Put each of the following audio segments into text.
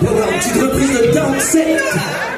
Voilà, une petite reprise de Down 7.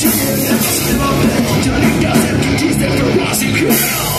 Czy nie wiem, czy mam pewność, ale gazem, dziś jestem to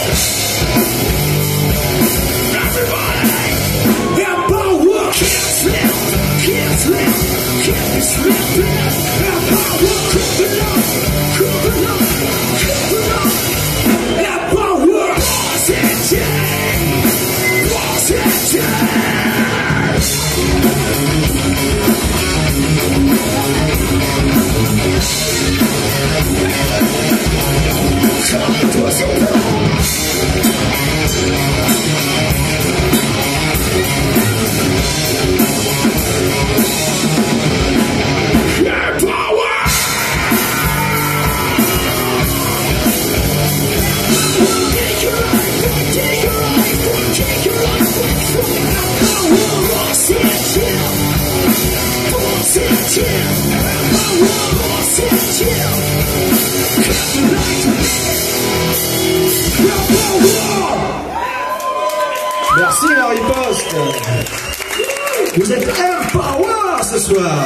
Merci Harry Post. Vous êtes Air Power ce soir.